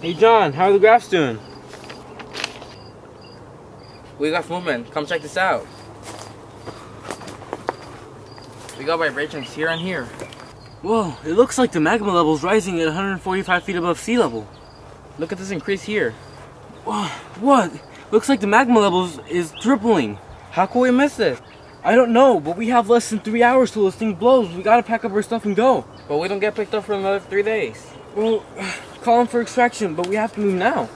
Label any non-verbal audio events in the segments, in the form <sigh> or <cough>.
Hey John, how are the graphs doing? We got movement. Come check this out. We got vibrations here and here. Whoa, it looks like the magma level is rising at 145 feet above sea level. Look at this increase here. Whoa, what? Looks like the magma level is, tripling. How could we miss this? I don't know, but we have less than three hours till this thing blows. We gotta pack up our stuff and go. But we don't get picked up for another three days. Well, call him for extraction, but we have to move now.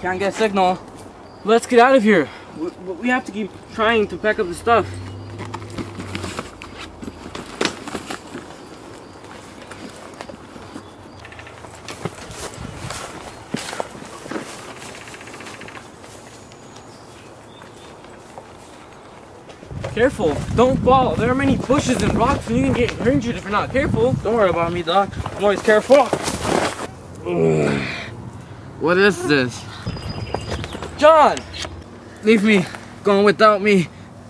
Can't get signal. Let's get out of here. We, we have to keep trying to pack up the stuff. Careful, don't fall. There are many bushes and rocks and you can get injured if you're not careful. Don't worry about me, Doc. I'm always careful. what is this? John! Leave me. Going without me.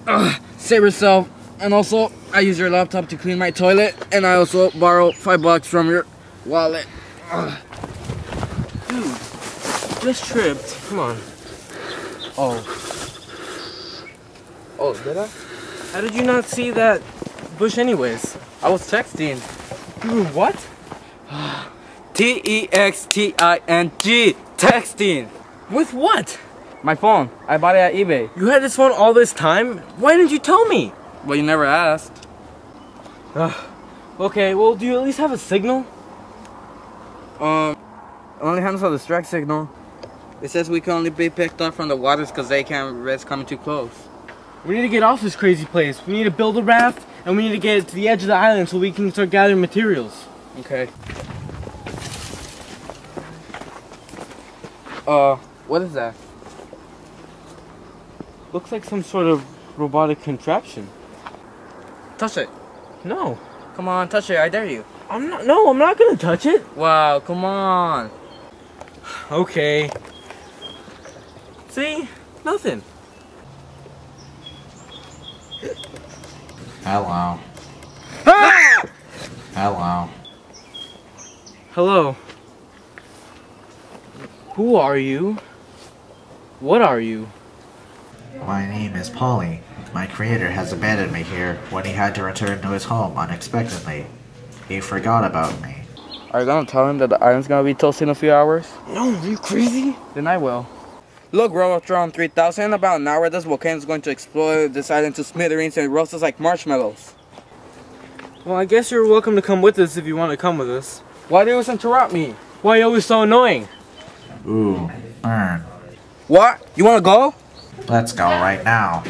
Ugh, save yourself. And also, I use your laptop to clean my toilet. And I also borrow five bucks from your wallet. Ugh. Dude, just tripped. Come on. Oh. Oh, did I? How did you not see that bush anyways? I was texting. Dude, what? <sighs> T E X T I N G. Texting. With what? My phone. I bought it at eBay. You had this phone all this time? Why didn't you tell me? Well, you never asked. Ugh. <sighs> okay, well, do you at least have a signal? Um, only handles the strike signal. It says we can only be picked up from the waters because they can't risk coming too close. We need to get off this crazy place. We need to build a raft, and we need to get to the edge of the island so we can start gathering materials. Okay. Uh, what is that? Looks like some sort of robotic contraption. Touch it. No. Come on, touch it. I dare you. I'm not, no, I'm not gonna touch it. Wow, come on. <sighs> Okay. See? Nothing. Hello. Ah! Hello. Hello. Who are you? What are you? My name is Polly. My creator has abandoned me here when he had to return to his home unexpectedly. He forgot about me. Are you gonna tell him that the island's gonna be toasted in a few hours? No, are you crazy? Then I will. Look, Robotron 3000, in about an hour this volcano is going to explode this island to smithereens and roast us like marshmallows. Well, I guess you're welcome to come with us if you want to come with us. Why do you always interrupt me? Why are you always so annoying? Ooh, burn. What? You wanna go? Let's go right now.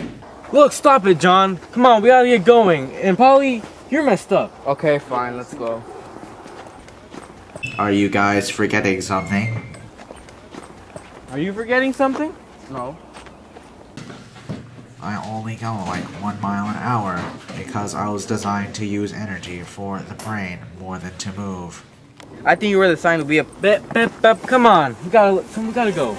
Look, stop it, John. Come on, we gotta get going. And Polly, you're messed up. Okay, fine, let's go. Are you guys forgetting something? Are you forgetting something? No. I only go like one mile an hour because I was designed to use energy for the brain more than to move. I think you were designed to be a Bep, bep, bep, come on. We gotta, we gotta go.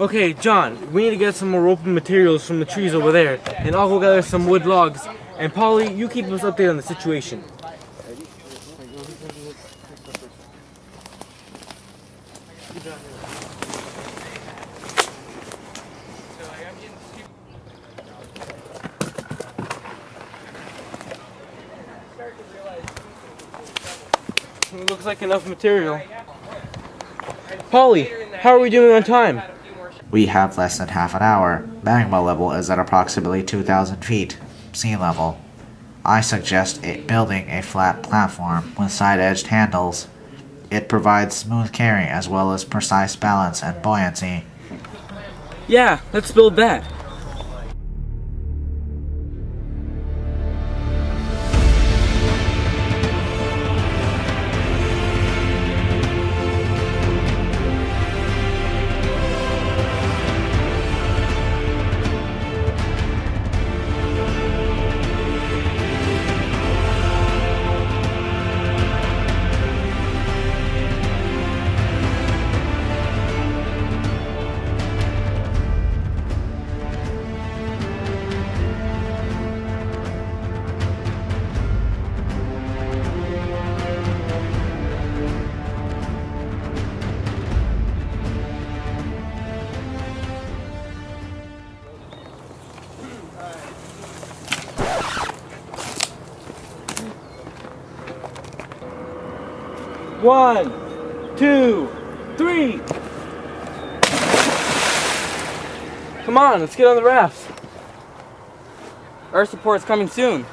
Okay, John, we need to get some more rope and materials from the trees over there. And I'll go gather some wood logs. And Polly, you keep us updated on the situation. It looks like enough material. Polly, How are we doing on time? We have less than half an hour. Magma level is at approximately 2,000 feet, sea level. I suggest building a flat platform with side-edged handles. It provides smooth carry as well as precise balance and buoyancy. Yeah, let's build that. One, two, three. Come on, let's get on the raft. Earth support's coming soon.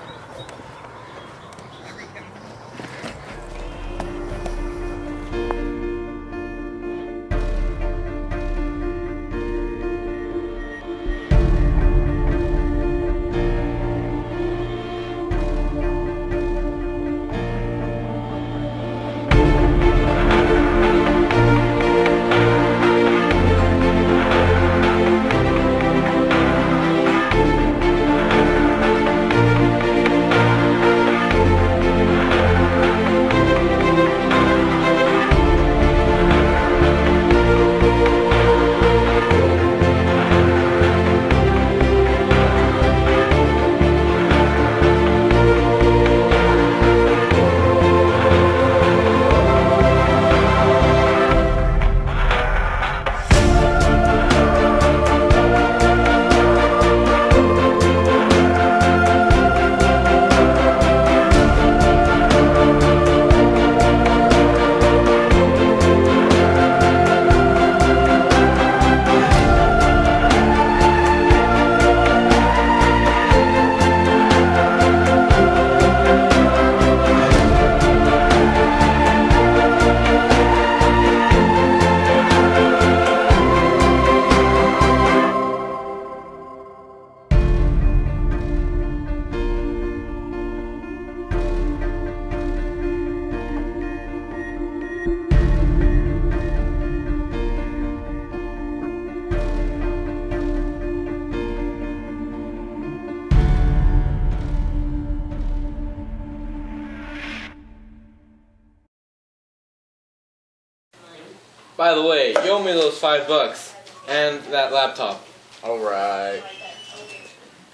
By the way, you owe me those five bucks and that laptop. Alright.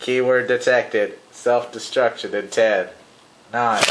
Keyword detected. Self-destruction in 10, 9,